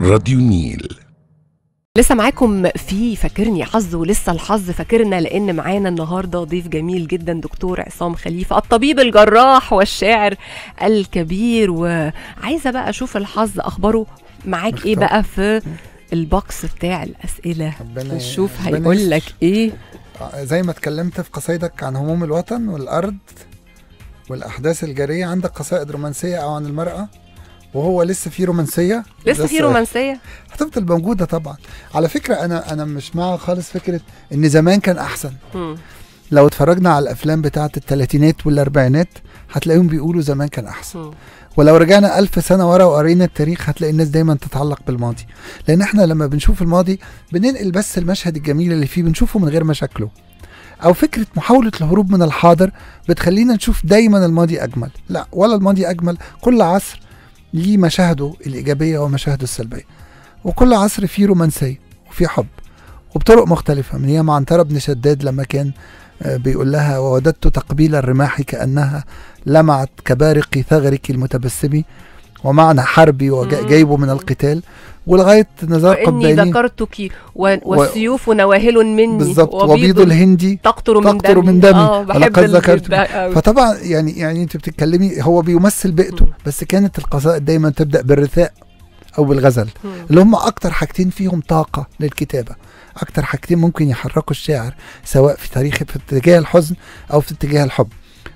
راديو النيل لسه معاكم في فاكرني حظ ولسه الحظ فاكرنا لأن معانا النهارده ضيف جميل جدا دكتور عصام خليفة الطبيب الجراح والشاعر الكبير وعايزة بقى أشوف الحظ أخباره معاك إيه. بقى في البوكس بتاع الأسئلة ربنا- نشوف هيقول لك. إيه زي ما اتكلمت في قصايدك عن هموم الوطن والأرض والأحداث الجارية عندك قصائد رومانسية أو عن المرأة وهو لسه في رومانسية؟ لسه في رومانسية. هتفضل موجودة طبعا. على فكرة أنا أنا مش مع خالص فكرة إن زمان كان أحسن. مم. لو اتفرجنا على الأفلام بتاعة الثلاثينات والأربعينات هتلاقيهم بيقولوا زمان كان أحسن. مم. ولو رجعنا ألف سنة ورا وقرينا التاريخ هتلاقي الناس دايما تتعلق بالماضي. لأن إحنا لما بنشوف الماضي بننقل بس المشهد الجميل اللي فيه بنشوفه من غير مشاكله. أو فكرة محاولة الهروب من الحاضر بتخلينا نشوف دايما الماضي أجمل. لا ولا الماضي أجمل. كل عصر ليه مشاهده الإيجابية ومشاهده السلبية. وكل عصر فيه رومانسية وفيه حب وبطرق مختلفة. من أيام عنترة بن شداد لما كان آه، بيقول لها ووددت تقبيل الرماح كأنها لمعت كبارق ثغرك المتبسم ومعنى حربي. وجايبه من القتال ولغاية نزار وإني قباني ذكرتك. والسيوف نواهل مني بالظبط وبيض الهندي تقطر من تقطر دمي من دمي. آه بحب ذكرت-. فطبعا يعني يعني أنت بتتكلمي هو بيمثل بيئته مم. بس كانت القصائد دايما تبدأ بالرثاء أو بالغزل مم. اللي هم أكتر حاجتين فيهم طاقة للكتابة أكتر حاجتين ممكن يحركوا الشاعر سواء في تاريخ في اتجاه الحزن أو في اتجاه الحب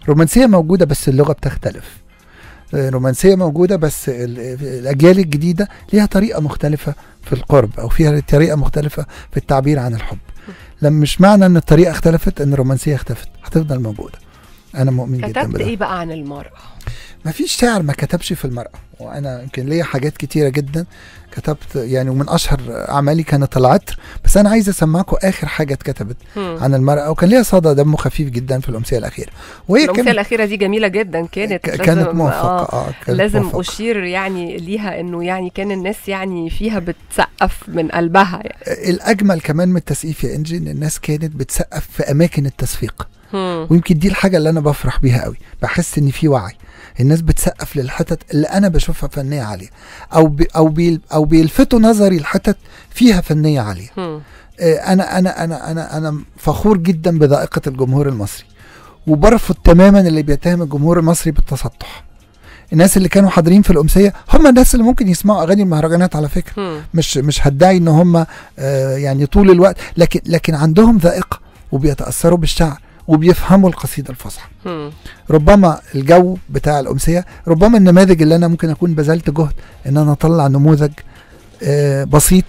رومانسية موجودة بس اللغة بتختلف رومانسية موجودة بس ال- الأجيال الجديدة ليها طريقة مختلفة في القرب أو فيها طريقة مختلفة في التعبير عن الحب. لما مش معنى أن الطريقة اختلفت أن الرومانسية اختفت هتفضل موجودة. أنا مؤمن جدا كتبت إيه بقى عن المرأة؟ ما فيش شاعر ما كتبش في المرأة وأنا يمكن ليا حاجات كتيرة جدا كتبت يعني ومن أشهر أعمالي كانت العطر بس أنا عايز أسمعكم آخر حاجة اتكتبت. عن المرأة وكان ليها صدى دمه خفيف جدا في الأمسية الأخيرة وهي كانت الأخيرة دي جميلة جدا كانت كانت آه، موفقة آه كانت لازم موفقة. أشير يعني ليها إنه يعني كان الناس يعني فيها بتسقف من قلبها يعني الأجمل كمان من التسقيف يا إنجي إن الناس كانت بتسقف في أماكن التسويق مم. ويمكن دي الحاجة اللي أنا بفرح بيها قوي. بحس إن في وعي. الناس بتسقف للحتت اللي أنا بشوفها فنية عالية. أو بي أو بي أو بيلفتوا نظري لحتت فيها فنية عالية. مم. آه، أنا أنا أنا أنا أنا فخور جدا بذائقة الجمهور المصري. وبرفض تماما اللي بيتهم الجمهور المصري بالتسطح الناس اللي كانوا حاضرين في الأمسية هم الناس اللي ممكن يسمعوا أغاني المهرجانات على فكرة. مم. مش مش هدعي إن هم آه، يعني طول الوقت. لكن لكن عندهم ذائقة وبيتأثروا بالشعر وبيفهموا القصيدة الفصحى. ربما الجو بتاع الأمسية ربما النماذج اللي أنا ممكن أكون بذلت جهد إن أنا أطلع نموذج آه، بسيط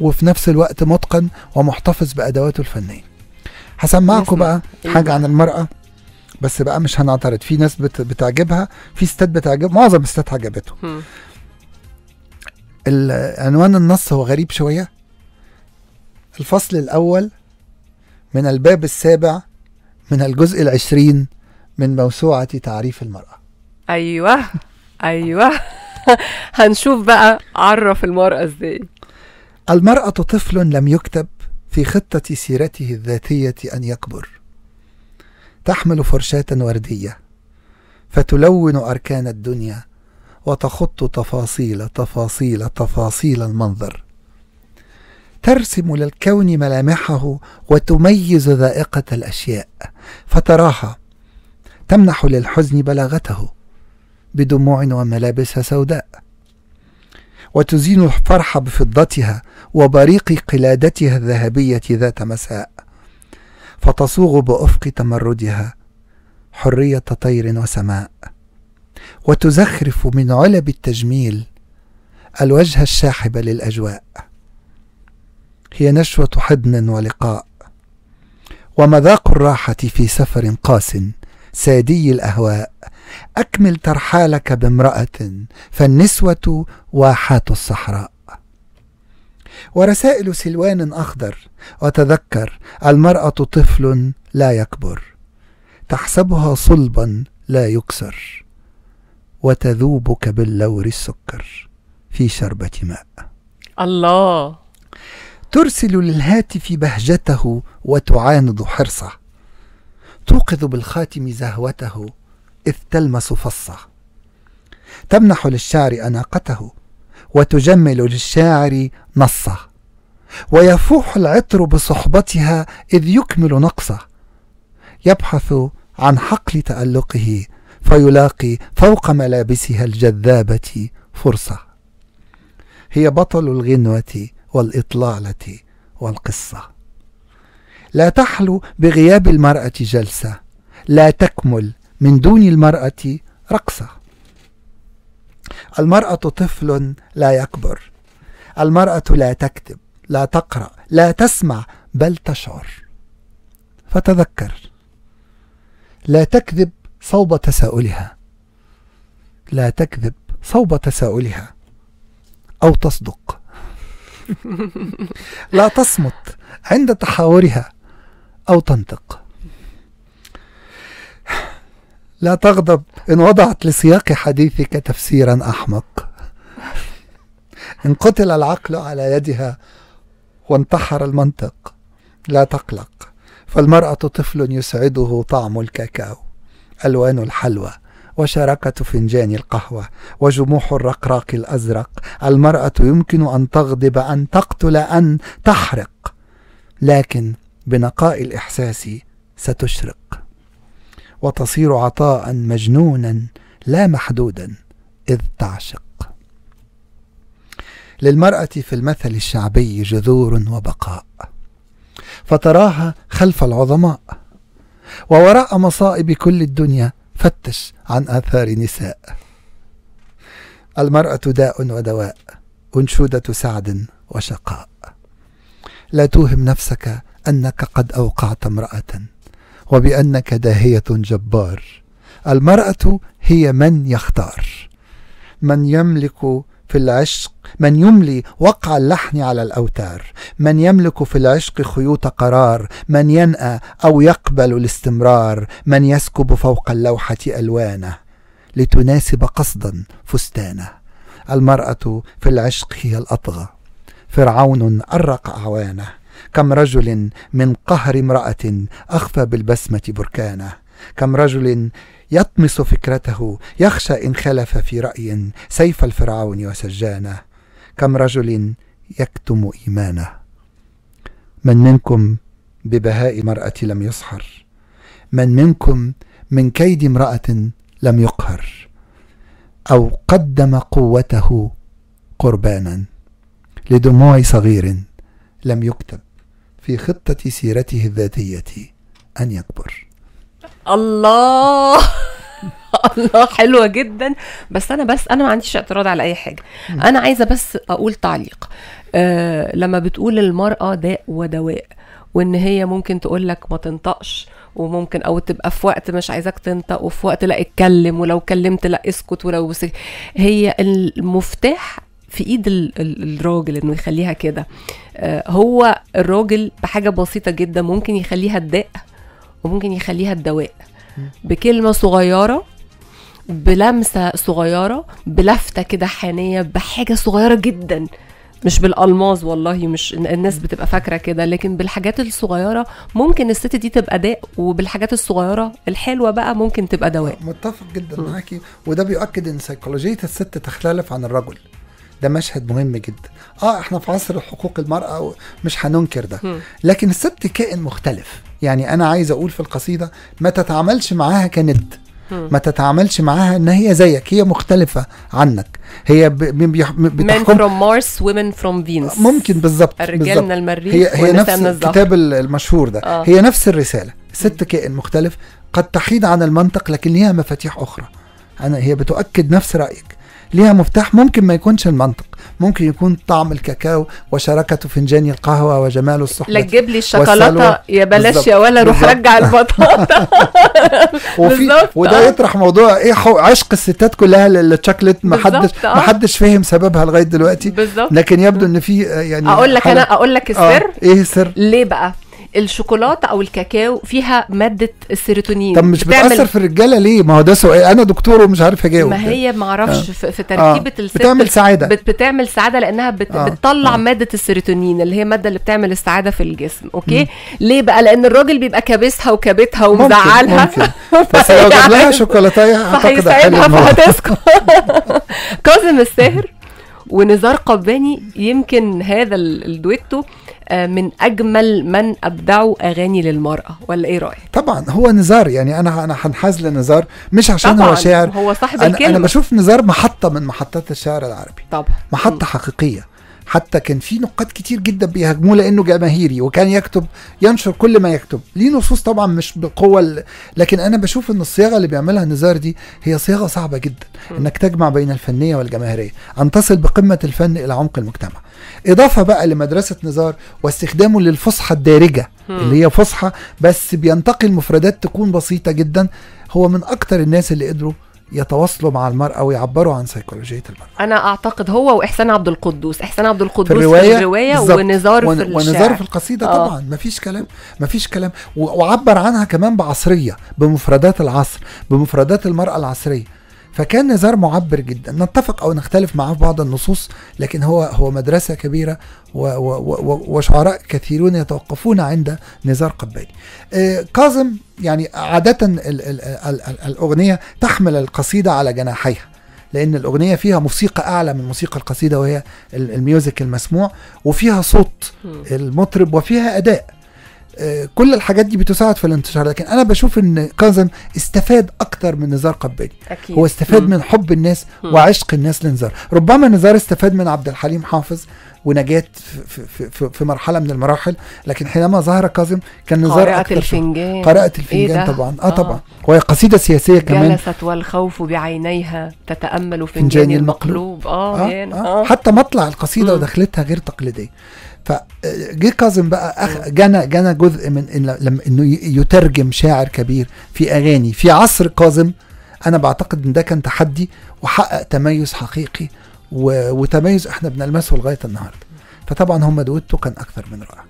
وفي نفس الوقت متقن ومحتفظ بأدواته الفنية هسمعكم. بقى حاجة بقى؟ عن المرأة بس بقى مش هنعترض في ناس بت- بتعجبها في ستات بتعجب معظم الستات. ال- عنوان النص هو غريب شوية الفصل الأول من الباب السابع من الجزء العشرين من موسوعة تعريف المرأة. أيوه أيوه. هنشوف بقى عرف المرأة إزاي. المرأة طفل لم يكتب في خطة سيرته الذاتية أن يكبر. تحمل فرشاة وردية فتلون أركان الدنيا وتخط تفاصيل تفاصيل تفاصيل المنظر. ترسم للكون ملامحه وتميز ذائقة الأشياء فتراها تمنح للحزن بلاغته بدموع وملابس سوداء وتزين الفرح بفضتها وبريق قلادتها الذهبية ذات مساء فتصوغ بأفق تمردها حرية طير وسماء وتزخرف من علب التجميل الوجه الشاحب للأجواء. هي نشوة حضن ولقاء. ومذاق الراحة في سفر قاس سادي الأهواء. أكمل ترحالك بامرأة فالنسوة واحات الصحراء. ورسائل سلوان أخضر وتذكر المرأة طفل لا يكبر. تحسبها صلبا لا يكسر. وتذوبك باللور السكر في شربة ماء. الله. ترسل للهاتف بهجته وتعاند حرصه. توقظ بالخاتم زهوته إذ تلمس فصه. تمنح للشعر أناقته وتجمل للشاعر نصه. ويفوح العطر بصحبتها إذ يكمل نقصه. يبحث عن حقل تألقه فيلاقي فوق ملابسها الجذابة فرصة. هي بطل الغنوة والإطلالة والقصة. لا تحلو بغياب المرأة جلسة. لا تكمل من دون المرأة رقصة. المرأة طفل لا يكبر. المرأة لا تكتب لا تقرأ لا تسمع بل تشعر. فتذكر. لا تكذب صوب تساؤلها. لا تكذب صوب تساؤلها. أو تصدق. لا تصمت عند تحاورها أو تنطق. لا تغضب إن وضعت لسياق حديثك تفسيرا أحمق. إن قتل العقل على يدها وانتحر المنطق لا تقلق فالمرأة طفل يسعده طعم الكاكاو ألوان الحلوى وشركة فنجان القهوة وجموح الرقراق الأزرق. المرأة يمكن أن تغضب أن تقتل أن تحرق لكن بنقاء الإحساس ستشرق. وتصير عطاء مجنونا لا محدودا إذ تعشق. للمرأة في المثل الشعبي جذور وبقاء فتراها خلف العظماء ووراء مصائب كل الدنيا فتش عن آثار نساء. المرأة داء ودواء أنشودة سعد وشقاء. لا توهم نفسك أنك قد أوقعت امرأة وبأنك داهية جبار. المرأة هي من يختار من يملك في العشق من يملي وقع اللحن على الأوتار. من يملك في العشق خيوط قرار من ينأى أو يقبل الاستمرار. من يسكب فوق اللوحة ألوانه لتناسب قصدا فستانه. المرأة في العشق هي الأطغى. فرعون أرق أعوانه. كم رجل من قهر امرأة أخفى بالبسمة بركانه. كم رجل يطمس فكرته يخشى إن خلف في رأي سيف الفرعون وسجانه. كم رجل يكتم إيمانه؟ من منكم ببهاء المرأة لم يسحر من منكم من كيد امرأة لم يقهر؟ أو قدم قوته قربانا لدموع صغير لم يكتب في خطة سيرته الذاتية أن يكبر. الله. الله. حلوة جدا. بس أنا بس أنا ما عنديش اعتراض على أي حاجة. أنا عايزة بس أقول تعليق. آه لما بتقول المرأة داء ودواء وإن هي ممكن تقول لك ما تنطقش وممكن أو تبقى في وقت مش عايزاك تنطق وفي وقت لا اتكلم ولو كلمت لا اسكت ولو بس. هي المفتاح في إيد ال- ال- الراجل إنه يخليها كده. آه، هو الراجل بحاجة بسيطة جدا ممكن يخليها الداء وممكن يخليها الدواء. بكلمة صغيرة بلمسة صغيرة بلفتة كده حانيه بحاجة صغيرة جدا. مش بالألماظ والله مش الناس بتبقى فاكرة كده لكن بالحاجات الصغيرة ممكن الست دي تبقى داء وبالحاجات الصغيرة الحلوة بقى ممكن تبقى دواء. متفق جدا معاكي وده بيؤكد إن سيكولوجية الست تختلف عن الرجل. ده مشهد مهم جدا. آه إحنا في عصر حقوق المرأة مش هننكر ده. لكن الست كائن مختلف. يعني أنا عايز أقول في القصيدة ما تتعاملش معاها كند. ما تتعاملش معاها إن هي زيك هي مختلفة عنك هي men بتحكم from Mars women from Venus ممكن بالظبط. من المريخ هي هي نفس. الكتاب ال- المشهور ده آه. هي نفس الرسالة الست كائن مختلف قد تحيد عن المنطق لكن ليها مفاتيح أخرى أنا هي بتؤكد نفس رأيك ليها مفتاح ممكن ما يكونش المنطق ممكن يكون طعم الكاكاو وشركة فنجان القهوة وجمال الصحبة لا تجيب لي والسلوى. الشوكولاته يا بلاش بالظبط. يا ولا روح بالظبط. رجع البطاطا وفي بالظبط، وده آه. يطرح موضوع إيه عشق الستات كلها للشوكليت ما حدش بالظبط، آه. ما حدش فهم سببها لغاية دلوقتي بالظب لكن يبدو إن في آه، يعني أقول لك أنا أقول لك آه، السر إيه السر ليه بقى الشوكولاتة أو الكاكاو فيها مادة السيروتونين. طب مش بتأثر في الرجالة ليه؟ ما هو ده سؤال. أنا دكتور ومش عارف أجاوب. ما هي ما أعرفش آه. في تركيبة آه. الست بتعمل سعادة. بت بتعمل سعادة لأنها بت آه. بتطلع آه. مادة السيروتونين اللي هي الماده اللي بتعمل السعادة في الجسم. okay؟ ليه بقى؟ لأن الراجل بيبقى كابسها وكابتها ومزعلها. ممكن. بس لو جاب لها فهيساعدها. الموضوع فهتسكت كاظم الساهر ونزار قباني يمكن هذا ال- الدويتو. من أجمل من أبدعوا أغاني للمرأة ولا إيه رأيك؟ طبعا هو نزار يعني أنا أنا هنحاز لنزار مش عشان طبعا هو شاعر. هو صاحب أنا الكلمة. أنا بشوف نزار محطة من محطات الشعر العربي. طبعا. محطة حقيقية. حتى كان في نقاد كتير جدا بيهاجموه لأنه جماهيري وكان يكتب ينشر كل ما يكتب. ليه نصوص طبعا مش بقوة لكن أنا بشوف إن الصياغة اللي بيعملها نزار دي هي صياغة صعبة جدا إنك تجمع بين الفنية والجماهيرية أن تصل بقمة الفن إلى عمق المجتمع. إضافة بقى لمدرسة نزار واستخدامه للفصحى الدارجة اللي هي فصحى بس بينتقي المفردات تكون بسيطة جدا. هو من أكتر الناس اللي قدروا يتواصلوا مع المرأة ويعبروا عن سيكولوجية المرأة. أنا أعتقد هو وإحسان عبد القدوس. إحسان عبد القدوس في الرواية, في بالظبط. ونزار ون- في الشعر. ونزار في القصيدة آه. طبعا. مفيش كلام مفيش كلام. وعبر عنها كمان بعصرية بمفردات العصر بمفردات المرأة العصرية. فكان نزار معبر جدا نتفق أو نختلف معاه في بعض النصوص لكن هو هو مدرسة كبيرة و و و وشعراء كثيرون يتوقفون عند نزار قباني. آه كاظم يعني عادة ال ال ال ال ال الأغنية تحمل القصيدة على جناحيها لأن الأغنية فيها موسيقى أعلى من موسيقى القصيدة وهي ال- الميوزك المسموع وفيها صوت. المطرب وفيها أداء كل الحاجات دي بتساعد في الانتشار لكن أنا بشوف إن كاظم استفاد أكتر من نزار قباني أكيد هو استفاد مم. من حب الناس مم. وعشق الناس لنزار ربما نزار استفاد من عبد الحليم حافظ ونجاة في, في, في, في مرحلة من المراحل لكن حينما ظهر كاظم كان نزار قارئة. الفنجان قراءة إيه الفنجان ده؟ طبعا آه آه. طبعا وهي قصيدة سياسية كمان جلست والخوف بعينيها تتأمل فنجاني فنجاني المقلوب. المقلوب آه, آه يعني آه آه. حتى مطلع القصيدة مم. ودخلتها غير تقليدية فجه كاظم بقى أخ جنى جنى جزء من إن لما إنه يترجم شاعر كبير في أغاني في عصر كاظم أنا بعتقد إن ده كان تحدي وحقق تميز حقيقي. وتميز إحنا بنلمسه لغاية النهارده فطبعا هم دويتو كان أكثر من رائع